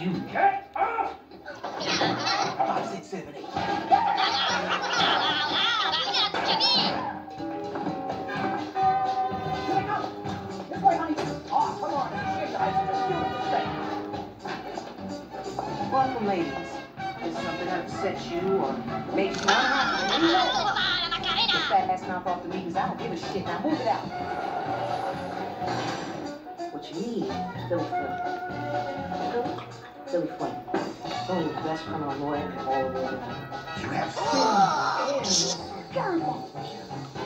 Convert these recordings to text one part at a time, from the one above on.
You cat Welcome, ladies. Has something upset you or makes you unhappy? You know it. Get that ass knock off the meetings. I don't give a shit. Now move it out. What you need is Billy Flynn. Billy? Billy Flynn. Oh, best criminal lawyer in all of the You have oh, sin. I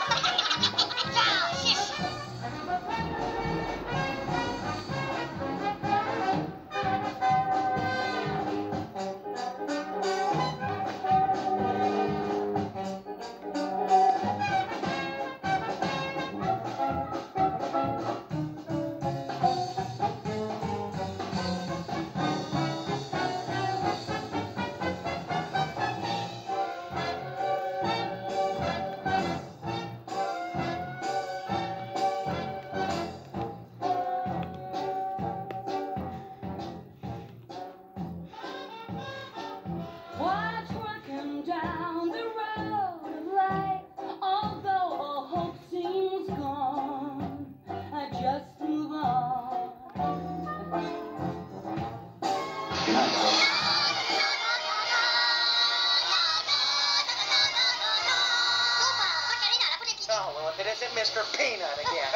Oh, well, if it isn't Mr. Peanut again.